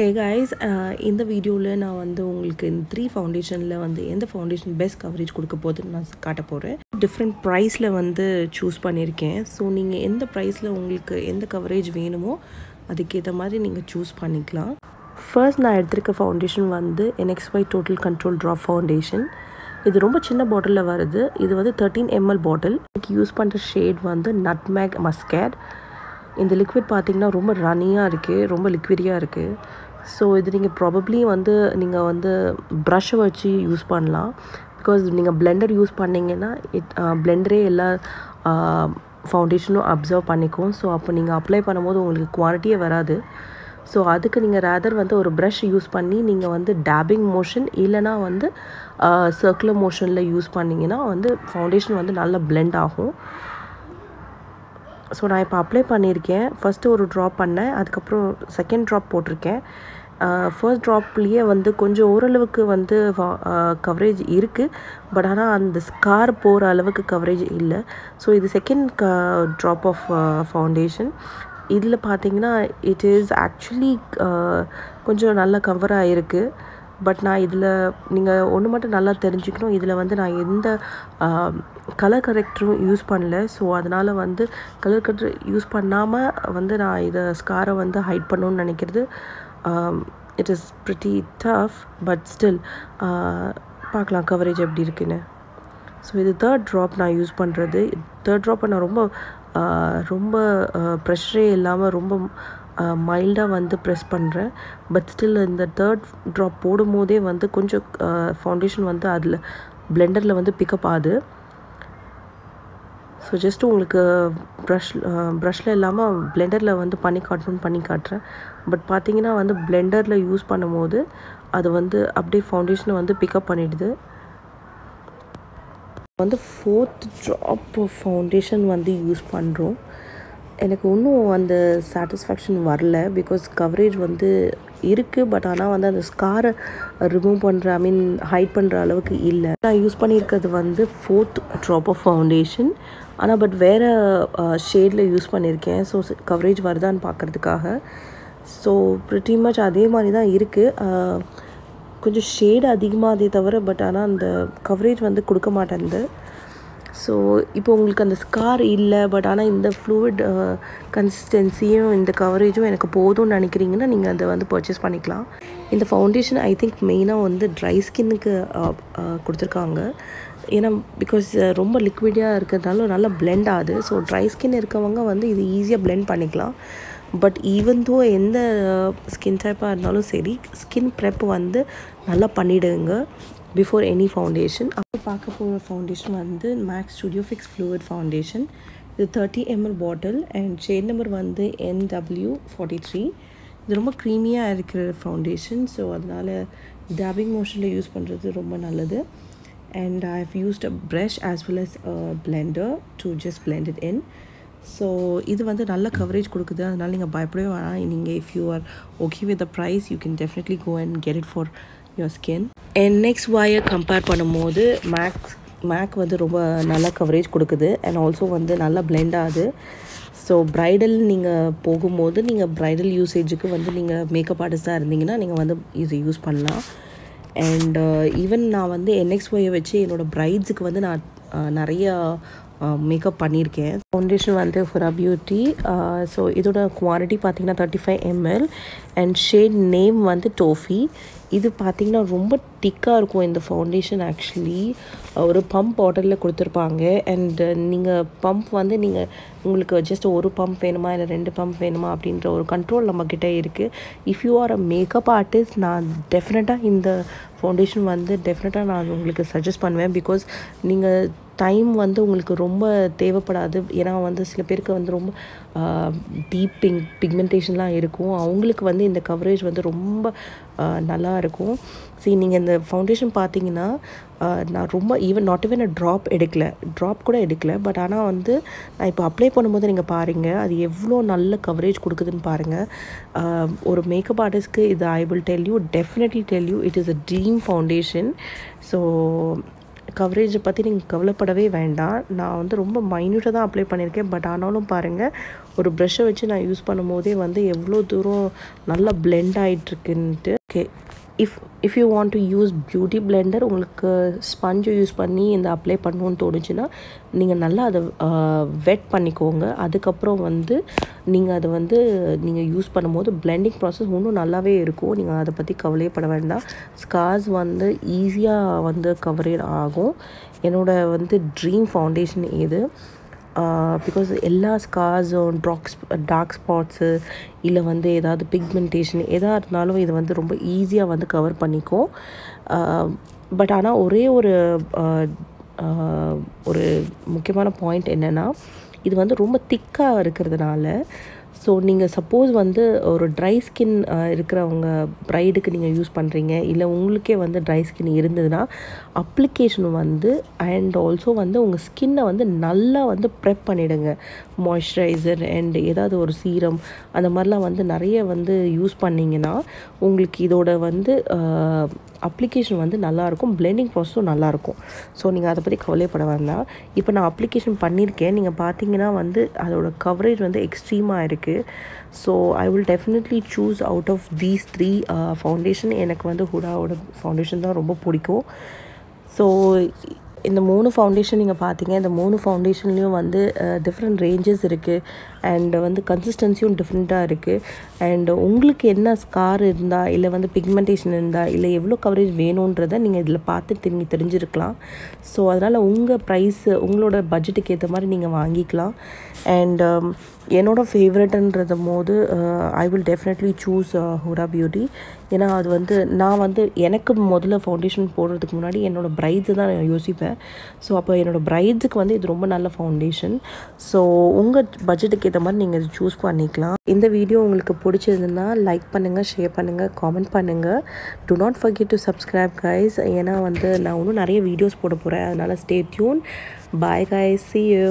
Hey guys uh, இந்த வீடியோவில் நான் வந்து உங்களுக்கு இந்த த்ரீ ஃபவுண்டேஷனில் வந்து எந்த ஃபவுண்டேஷன் பெஸ்ட் கவரேஜ் கொடுக்க போதுன்னு நான் காட்ட போகிறேன் டிஃப்ரெண்ட் ப்ரைஸில் வந்து சூஸ் பண்ணியிருக்கேன் ஸோ நீங்கள் எந்த ப்ரைஸில் உங்களுக்கு எந்த கவரேஜ் வேணுமோ அதுக்கேற்ற மாதிரி நீங்கள் சூஸ் பண்ணிக்கலாம். ஃபர்ஸ்ட் நான் எடுத்திருக்க ஃபவுண்டேஷன் வந்து NYX total control drop foundation இது ரொம்ப சின்ன பாட்டிலில் வருது. இது வந்து தேர்ட்டீன் எம்எல் பாட்டில் இதுக்கு யூஸ் பண்ணுற ஷேட் வந்து நட்மேக் மஸ்கேட் இந்த லிக்விட் பார்த்திங்கன்னா ரொம்ப ரன்னியாக இருக்குது ரொம்ப லிக்விடியாக இருக்குது ஸோ இது நீங்கள் ப்ராபப்ளி வந்து நீங்கள் வந்து ப்ரஷ்ஷை வச்சு யூஸ் பண்ணலாம். பிகாஸ் நீங்கள் பிளெண்டர் யூஸ் பண்ணிங்கன்னா இட் பிளெண்டரே எல்லா ஃபவுண்டேஷனும் அப்சர்வ் பண்ணிக்கும். ஸோ அப்போ நீங்கள் அப்ளை பண்ணும்போது உங்களுக்கு குவாலிட்டியே வராது. ஸோ அதுக்கு நீங்கள் ரேதர் வந்து ஒரு ப்ரஷ் யூஸ் பண்ணி நீங்கள் வந்து டேபிங் மோஷன் இல்லைனா வந்து சர்க்குலர் மோஷனில் யூஸ் பண்ணிங்கன்னா வந்து ஃபவுண்டேஷன் வந்து நல்லா பிளெண்ட் ஆகும். ஸோ நான் இப்போ அப்ளை பண்ணியிருக்கேன் ஃபஸ்ட்டு ஒரு ட்ராப் பண்ணேன். அதுக்கப்புறம் செகண்ட் ட்ராப் போட்டிருக்கேன். ஃபர்ஸ்ட் ட்ராப்லேயே வந்து கொஞ்சம் ஓரளவுக்கு வந்து கவரேஜ் இருக்குது பட் ஆனால் அந்த ஸ்கார் போகிற அளவுக்கு கவரேஜ் இல்லை. ஸோ இது செகண்ட் க ட்ராப் ஆஃப் ஃபவுண்டேஷன் இதில் பார்த்தீங்கன்னா இட் இஸ் ஆக்சுவலி கொஞ்சம் நல்ல கவர் ஆகிருக்கு பட் நான் இதில் நீங்கள் ஒன்று மட்டும் நல்லா தெரிஞ்சுக்கணும். இதில் வந்து நான் எந்த கலர் கரெக்டரும் யூஸ் பண்ணல. ஸோ அதனால் வந்து கலர் கரெக்டர் யூஸ் பண்ணாமல் வந்து நான் இதை ஸ்காரை வந்து ஹைட் பண்ணணும்னு நினைக்கிறது it is pretty tough but still பார்க்கலாம் கவரேஜ் எப்படி இருக்குன்னு. ஸோ இது தேர்ட் ட்ராப் நான் யூஸ் பண்ணுறது தேர்ட் ட்ராப்பை நான் ரொம்ப ரொம்ப ப்ரெஷரே இல்லாமல் ரொம்ப மைல்டாக வந்து ப்ரெஸ் பண்ணுறேன் பட் ஸ்டில் இந்த தேர்ட் ட்ராப் போடும் போதே வந்து கொஞ்சம் ஃபவுண்டேஷன் வந்து அதில் பிளெண்டரில் வந்து பிக்கப் ஆகுது. ஸோ ஜஸ்ட் உங்களுக்கு ப்ரஷ் ப்ரஷில் இல்லாமல் பிளெண்டரில் வந்து பண்ணி காட்டணும்னு பண்ணி காட்டுறேன். பட் பார்த்தீங்கன்னா வந்து பிளெண்டரில் யூஸ் பண்ணும்போது அது வந்து அப்படியே ஃபவுண்டேஷனை வந்து பிக்கப் பண்ணிடுது. வந்து ஃபோர்த் ட்ராப் ஃபவுண்டேஷன் வந்து யூஸ் பண்ணுறோம் எனக்கு இன்னும் அந்த சாட்டிஸ்ஃபேக்ஷன் வரல பிகாஸ் கவரேஜ் வந்து இருக்குது பட் ஆனால் வந்து அந்த ஸ்காரை ரிமூவ் பண்ணுற ஐ மீன் ஹைட் பண்ணுற அளவுக்கு இல்லை. நான் யூஸ் பண்ணியிருக்கிறது வந்து ஃபோர்த் ட்ராப் ஆஃப் ஃபவுண்டேஷன் ஆனால் பட் வேறு ஷேடில் யூஸ் பண்ணியிருக்கேன். ஸோ கவரேஜ் வருதான்னு பார்க்குறதுக்காக ஸோ ப்ரிட்டி மச் அதே மாதிரி தான் இருக்குது கொஞ்சம் ஷேடு அதிகமாக அதே தவிர பட் ஆனால் அந்த கவரேஜ் வந்து கொடுக்க மாட்டேங்குது ஸோ இப்போ உங்களுக்கு அந்த ஸ்கார் இல்லை பட் ஆனால் இந்த ஃப்ளூவிட் கன்சிஸ்டன்சியும் uh, இந்த கவரேஜும் எனக்கு போதும்னு நினைக்கிறீங்கன்னா நீங்கள் அதை வந்து பர்ச்சேஸ் பண்ணிக்கலாம். இந்த ஃபவுண்டேஷன் ஐ திங்க் மெயினாக வந்து ட்ரை ஸ்கின்னுக்கு uh, uh, கொடுத்துருக்காங்க. ஏன்னா பிகாஸ் ரொம்ப லிக்விடியாக இருக்கிறதுனால நல்லா பிளெண்ட் ஆகுது. ஸோ ட்ரை ஸ்கின் இருக்கவங்க வந்து இது ஈஸியாக பிளெண்ட் பண்ணிக்கலாம். பட் ஈவன் தோ எந்த ஸ்கின் டைப்பாக இருந்தாலும் சரி ஸ்கின் ப்ரெப் வந்து நல்லா பண்ணிவிடுங்க பிஃபோர் எனி ஃபவுண்டேஷன் அப்போ பார்க்க போகிற ஃபவுண்டேஷன் வந்து MAC Studio Fix Fluid foundation இது thirty ML bottle and shade number வந்து என்டபிள்யூ ஃபார்ட்டி த்ரீ இது ரொம்ப க்ரீமியாக இருக்கிற ஃபவுண்டேஷன் ஸோ அதனால் டேபிங் மோஷனில் யூஸ் பண்ணுறது ரொம்ப நல்லது. And I have used a brush as well as blender to just blend it in so இது வந்து நல்ல கவரேஜ் கொடுக்குது. அதனால் நீங்கள் பயப்படவே வேணாம். நீங்கள் if you are okay with the price you can definitely go and get it for your skin and next வாயை கம்பேர் பண்ணும்போது மேக்ஸ் மேக் வந்து ரொம்ப நல்ல கவரேஜ் கொடுக்குது. அண்ட் ஆல்சோ வந்து நல்லா பிளெண்ட் ஆகுது. ஸோ ப்ரைடல் நீங்கள் போகும்போது நீங்கள் ப்ரைடல் யூசேஜுக்கு வந்து நீங்கள் மேக்கப் ஆர்டிஸ்டாக இருந்தீங்கன்னா நீங்கள் வந்து இது யூஸ் பண்ணலாம். அண்ட் ஈவன் uh, நான் வந்து என்எக்ஸ் ஒயை வச்சு என்னோடய ப்ரைட்ஸுக்கு வந்து நான் uh, நிறையா Um, மேக்கப் பண்ணியிருக்கேன். ஃபவுண்டேஷன் வந்து ஃபுரா பியூட்டி ஸோ இதோட குவாலிட்டி பார்த்தீங்கன்னா thirty five ml and shade name வந்து டோஃபி இது பார்த்திங்கன்னா ரொம்ப திக்காக இருக்கும் இந்த ஃபவுண்டேஷன் ஆக்சுவலி uh, ஒரு பம்ப் பாட்டிலில் கொடுத்துருப்பாங்க. அண்ட் uh, நீங்கள் பம்ப் வந்து நீங்கள் உங்களுக்கு ஜஸ்ட் ஒரு பம்ப் வேணுமா? இல்லை ரெண்டு பம்ப் வேணுமா? அப்படின்ற ஒரு கண்ட்ரோல் நம்மக்கிட்ட இருக்குது if you are a makeup artist நான் டெஃபினட்டாக இந்த ஃபவுண்டேஷன் வந்து டெஃபினட்டாக நான் உங்களுக்கு சஜஸ்ட் பண்ணுவேன். பிகாஸ் நீங்கள் டைம் வந்து உங்களுக்கு ரொம்ப தேவைப்படாது. ஏன்னா வந்து சில பேருக்கு வந்து ரொம்ப டீப் பிங் பிக்மெண்டேஷன்லாம் இருக்கும். அவங்களுக்கு வந்து இந்த கவரேஜ் வந்து ரொம்ப நல்லா இருக்கும். சரி நீங்கள் இந்த ஃபவுண்டேஷன் பார்த்தீங்கன்னா நான் ரொம்ப ஈவன் நாட் ஈவன் ட்ராப் எடுக்கல. ட்ராப் கூட எடுக்கல. பட் ஆனால் வந்து நான் இப்போ அப்ளை பண்ணும்போது நீங்கள் பாருங்கள் அது எவ்வளோ நல்ல கவரேஜ் கொடுக்குதுன்னு பாருங்கள் ஒரு மேக்கப் ஆர்டிஸ்ட்க்கு இது I will tell you definitely tell you it is a dream foundation so கவரேஜை பற்றி நீங்கள் கவலைப்படவே வேண்டாம். நான் வந்து ரொம்ப மைன்யூட்டாக தான் அப்ளை பண்ணியிருக்கேன். பட் ஆனாலும் பாருங்கள் ஒரு ப்ரஷ்ஷை வச்சு நான் யூஸ் பண்ணும்போதே வந்து எவ்வளோ தூரம் நல்லா blend ஆகிட்டுருக்குன்ட்டு okay if if you want to use beauty blender உங்களுக்கு ஸ்பஞ்சை யூஸ் பண்ணி இந்த அப்ளை பண்ணணும்னு தோணுச்சுன்னா நீங்கள் நல்லா அதை வெட் பண்ணிக்கோங்க. அதுக்கப்புறம் வந்து நீங்கள் அதை வந்து நீங்கள் யூஸ் பண்ணும்போது பிளெண்டிங் ப்ராசஸ் இன்னும் நல்லாவே இருக்கும். நீங்கள் அதை பற்றி கவலையே பட வேண்டாம். ஸ்கார்ஸ் வந்து ஈஸியாக வந்து கவரேட் ஆகும். என்னோட வந்து ட்ரீம் ஃபவுண்டேஷன் இது பிகாஸ் எல்லா ஸ்கார்ஸும் ட்ராக்ஸ் டார்க் ஸ்பாட்ஸு இல்லை வந்து ஏதாவது பிக்மெண்டேஷன் எதாக இருந்தாலும் இது வந்து ரொம்ப ஈஸியாக வந்து கவர் பண்ணிக்கும் பட் ஆனால் ஒரே ஒரு ஒரு முக்கியமான பாயிண்ட் என்னென்னா இது வந்து ரொம்ப திக்காக இருக்கிறதுனால ஸோ நீங்கள் சப்போஸ் வந்து ஒரு ட்ரை ஸ்கின் இருக்கிறவங்க ப்ரைடுக்கு நீங்கள் யூஸ் பண்ணுறீங்க இல்லை உங்களுக்கே வந்து ட்ரை ஸ்கின் இருந்ததுன்னா அப்ளிகேஷன் வந்து அண்ட் ஆல்சோ வந்து உங்கள் ஸ்கின்னை வந்து நல்லா வந்து ப்ரெப் பண்ணிவிடுங்க மாய்ஸ்சரைசர் அண்ட் ஏதாவது ஒரு சீரம் அந்த மாதிரிலாம் வந்து நிறைய வந்து யூஸ் பண்ணிங்கன்னா உங்களுக்கு இதோட வந்து அப்ளிகேஷன் வந்து நல்லாயிருக்கும் பிளெண்டிங் ப்ராசஸும் நல்லாயிருக்கும் ஸோ நீங்கள் அதை பற்றி கவலைப்பட வேண்டாம். இப்போ நான் அப்ளிகேஷன் பண்ணியிருக்கேன் நீங்கள் பார்த்தீங்கன்னா வந்து அதோட கவரேஜ் வந்து எக்ஸ்ட்ரீமாக இருக்குது so I will definitely choose out of these three foundation எனக்கு வந்து ஹுடாவோட ஃபவுண்டேஷன் தான் ரொம்ப பிடிக்கும். ஸோ இந்த மூணு ஃபவுண்டேஷன் நீங்கள் பார்த்தீங்க இந்த மூணு ஃபவுண்டேஷன்லேயும் வந்து டிஃப்ரெண்ட் ரேஞ்சஸ் இருக்குது அண்டு வந்து கன்சிஸ்டன்சியும் டிஃப்ரெண்ட்டாக இருக்குது அண்டு உங்களுக்கு என்ன ஸ்கார் இருந்தால் இல்லை வந்து பிக்மெண்டேஷன் இருந்தால் இல்லை எவ்வளோ கவரேஜ் வேணுன்றதை நீங்கள் இதில் பார்த்து திரும்பி தெரிஞ்சிருக்கலாம். ஸோ அதனால் உங்கள் ப்ரைஸு உங்களோட பட்ஜெட்டுக்கு ஏற்ற மாதிரி நீங்கள் வாங்கிக்கலாம். அண்ட் um, என்னோடய ஃபேவரட்ன்றது போது I will definitely choose Huda beauty ஏன்னா அது வந்து நான் வந்து எனக்கு முதல்ல ஃபவுண்டேஷன் போடுறதுக்கு முன்னாடி என்னோடய ப்ரைட்ஸை தான் நான் யோசிப்பேன். ஸோ அப்போ என்னோடய ப்ரைட்ஸுக்கு வந்து இது ரொம்ப நல்ல ஃபவுண்டேஷன் ஸோ உங்கள் பட்ஜெட்டுக்கு ஏற்ற மாதிரி நீங்கள் சூஸ் பண்ணிக்கலாம். இந்த வீடியோ உங்களுக்கு பிடிச்சதுன்னா லைக் பண்ணுங்கள் ஷேர் பண்ணுங்கள் காமெண்ட் பண்ணுங்கள் do not forget to subscribe guys ஏன்னா வந்து நான் இன்னும் நிறைய வீடியோஸ் போட போகிறேன் அதனால் stay tune bye guys see you